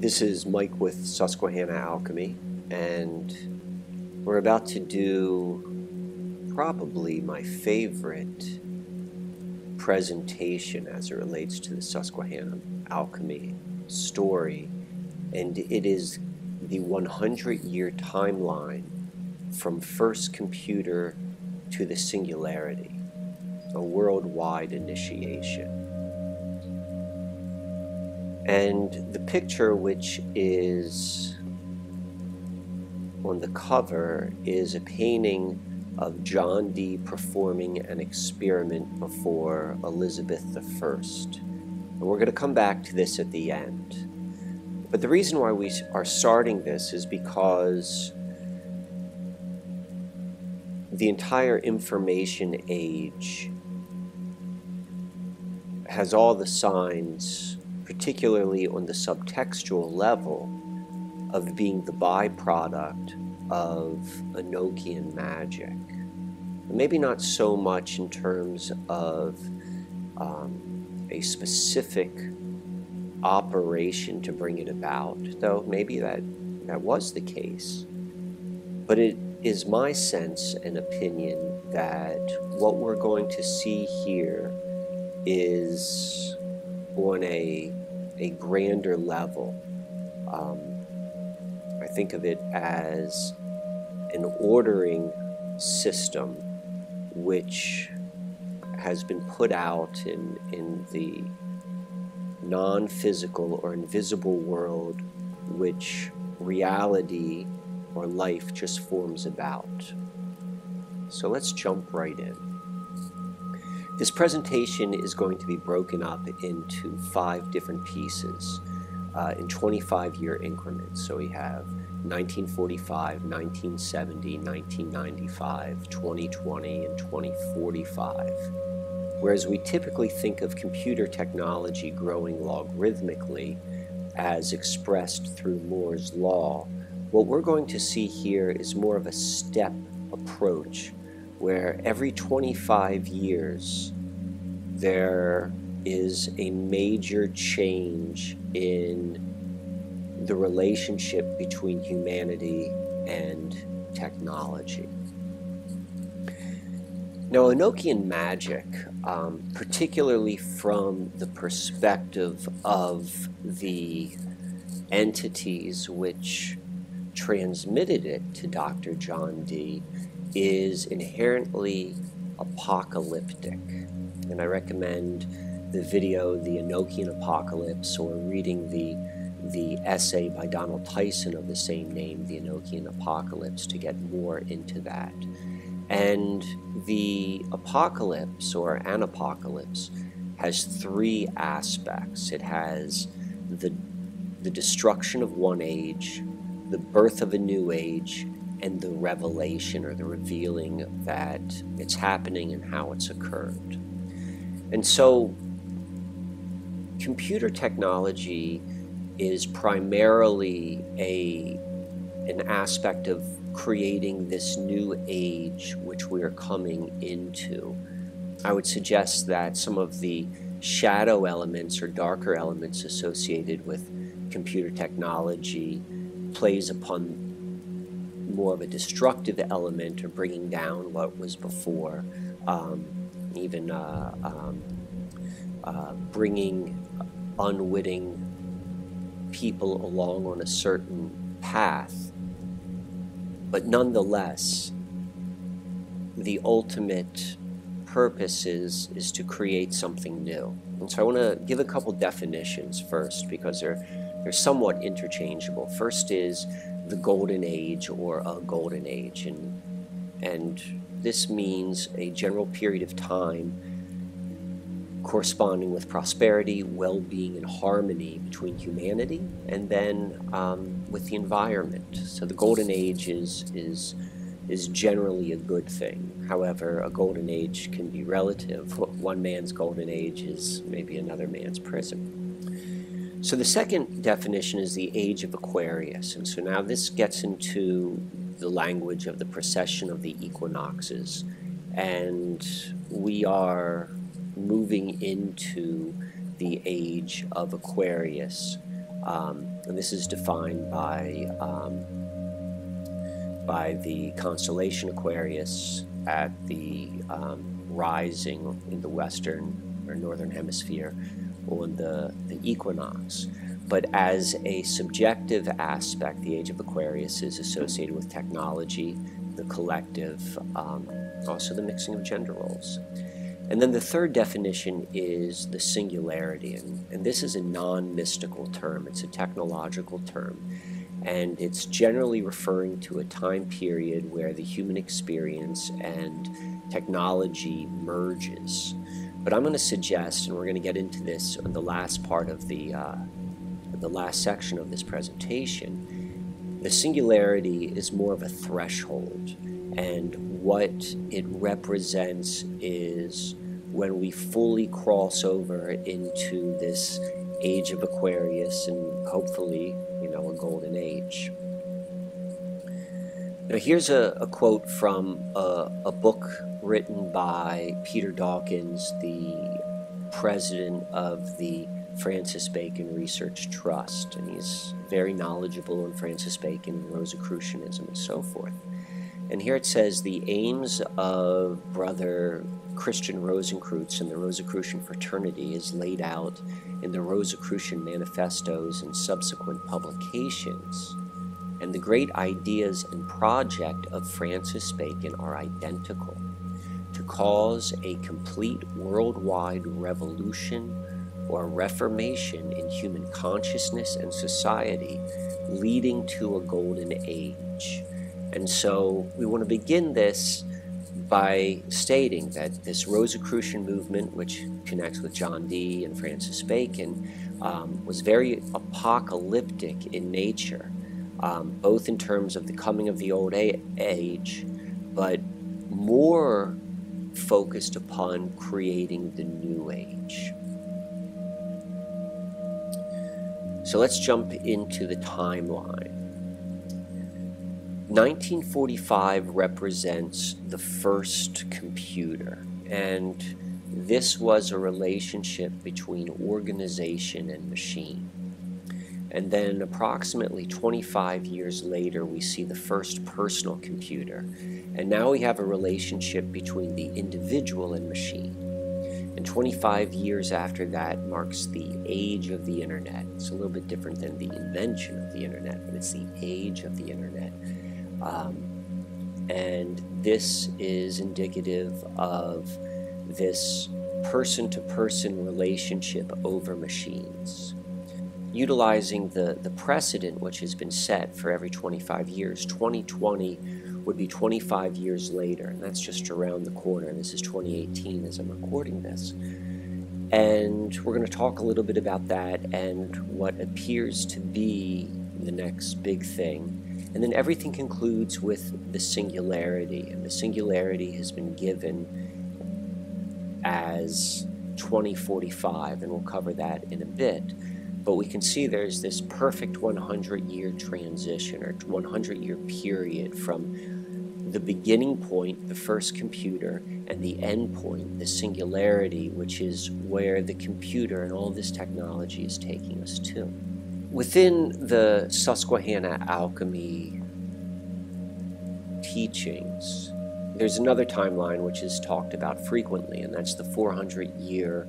This is Mike with Susquehanna Alchemy, and we're about to do probably my favorite presentation as it relates to the Susquehanna Alchemy story, and it is the 100 year timeline from first computer to the singularity, a worldwide initiation. And the picture, which is on the cover, is a painting of John Dee performing an experiment before Elizabeth I. And we're going to come back to this at the end. But the reason why we are starting this is because the entire information age has all the signs particularly on the subtextual level, of being the byproduct of Enochian magic. Maybe not so much in terms of um, a specific operation to bring it about, though maybe that, that was the case. But it is my sense and opinion that what we're going to see here is on a a grander level. Um, I think of it as an ordering system which has been put out in, in the non physical or invisible world, which reality or life just forms about. So let's jump right in. This presentation is going to be broken up into five different pieces uh, in 25 year increments. So we have 1945, 1970, 1995, 2020, and 2045. Whereas we typically think of computer technology growing logarithmically as expressed through Moore's Law, what we're going to see here is more of a step approach where every 25 years there is a major change in the relationship between humanity and technology. Now, Enochian magic, um, particularly from the perspective of the entities which transmitted it to Dr. John Dee, is inherently apocalyptic. And I recommend the video, The Enochian Apocalypse, or reading the, the essay by Donald Tyson of the same name, The Enochian Apocalypse, to get more into that. And the apocalypse or an apocalypse has three aspects it has the, the destruction of one age, the birth of a new age, and the revelation or the revealing that it's happening and how it's occurred. And so, computer technology is primarily a, an aspect of creating this new age which we are coming into. I would suggest that some of the shadow elements or darker elements associated with computer technology plays upon more of a destructive element or bringing down what was before, um, even uh, um, uh, bringing unwitting people along on a certain path. But nonetheless, the ultimate purpose is, is to create something new. And so I want to give a couple definitions first because they're, they're somewhat interchangeable. First is the golden age or a golden age. And, and this means a general period of time corresponding with prosperity, well being, and harmony between humanity and then um, with the environment. So the golden age is, is, is generally a good thing. However, a golden age can be relative. One man's golden age is maybe another man's prison. So the second definition is the age of Aquarius. And so now this gets into the language of the precession of the equinoxes. And we are moving into the age of Aquarius, Um, and this is defined by, um, by the constellation Aquarius at the um, rising in the western or northern hemisphere on the, the equinox. But as a subjective aspect, the age of Aquarius is associated with technology, the collective, um, also the mixing of gender roles. And then the third definition is the singularity. And, and this is a non mystical term, it's a technological term. And it's generally referring to a time period where the human experience and technology merges. But I'm going to suggest, and we're going to get into this in the last part of the, uh, the last section of this presentation, the singularity is more of a threshold. And what it represents is when we fully cross over into this age of Aquarius and hopefully, you know, a golden age. Now, here's a, a quote from a, a book written by Peter Dawkins, the president of the Francis Bacon Research Trust, and he's very knowledgeable on Francis Bacon Rosicrucianism and so forth. And here it says the aims of Brother Christian Rosenkreutz and the Rosicrucian fraternity is laid out in the Rosicrucian manifestos and subsequent publications. And the great ideas and project of Francis Bacon are identical to cause a complete worldwide revolution or reformation in human consciousness and society, leading to a golden age. And so we want to begin this by stating that this Rosicrucian movement, which connects with John Dee and Francis Bacon, um, was very apocalyptic in nature, um, both in terms of the coming of the old age, but more focused upon creating the new age. So let's jump into the timeline. 1945 represents the first computer, and this was a relationship between organization and machine. And then, approximately 25 years later, we see the first personal computer. And now we have a relationship between the individual and machine. And 25 years after that marks the age of the internet. It's a little bit different than the invention of the internet, but it's the age of the internet. Um, and this is indicative of this person to person relationship over machines utilizing the, the precedent which has been set for every 25 years. 2020 would be 25 years later, and that's just around the corner. This is 2018 as I'm recording this. And we're going to talk a little bit about that and what appears to be the next big thing. And then everything concludes with the singularity, and the singularity has been given as 2045, and we'll cover that in a bit. But we can see there's this perfect 100 year transition or 100 year period from the beginning point, the first computer, and the end point, the singularity, which is where the computer and all this technology is taking us to. Within the Susquehanna alchemy teachings, there's another timeline which is talked about frequently, and that's the 400 year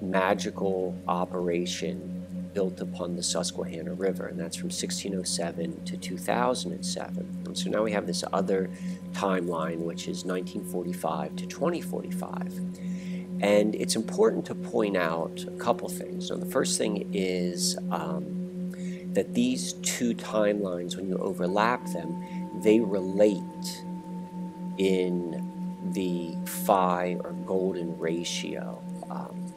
magical operation built upon the Susquehanna River, and that's from 1607 to 2007. And so now we have this other timeline, which is 1945 to 2045. And it's important to point out a couple things. So the first thing is um, that these two timelines, when you overlap them, they relate in the phi or golden ratio. Um,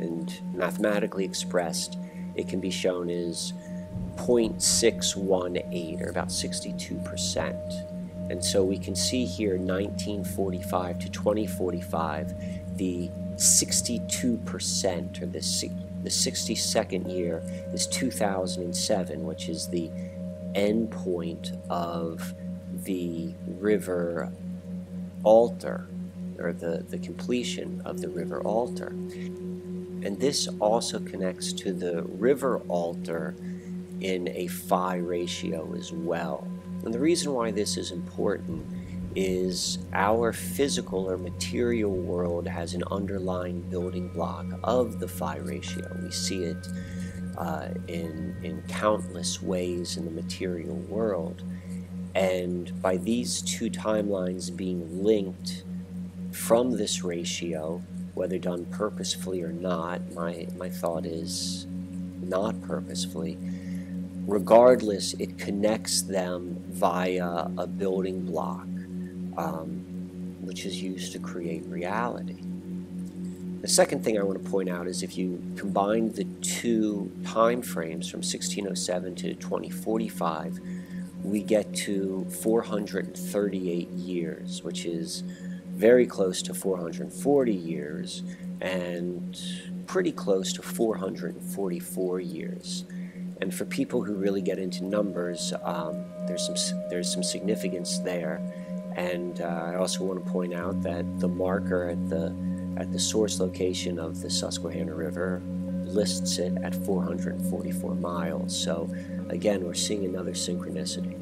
and mathematically expressed, it can be shown as 0.618 or about 62%. And so we can see here 1945 to 2045, the 62% or the, the 62nd year is 2007, which is the end point of the river altar or the, the completion of the river altar. And this also connects to the river altar in a phi ratio as well. And the reason why this is important is our physical or material world has an underlying building block of the phi ratio. We see it uh, in, in countless ways in the material world. And by these two timelines being linked from this ratio, whether done purposefully or not, my, my thought is not purposefully. Regardless, it connects them via a building block, um, which is used to create reality. The second thing I want to point out is if you combine the two time frames from 1607 to 2045, we get to 438 years, which is very close to 440 years and pretty close to 444 years. And for people who really get into numbers, um, there's some there's some significance there. And uh, I also want to point out that the marker at the at the source location of the Susquehanna River lists it at 444 miles. So again, we're seeing another synchronicity.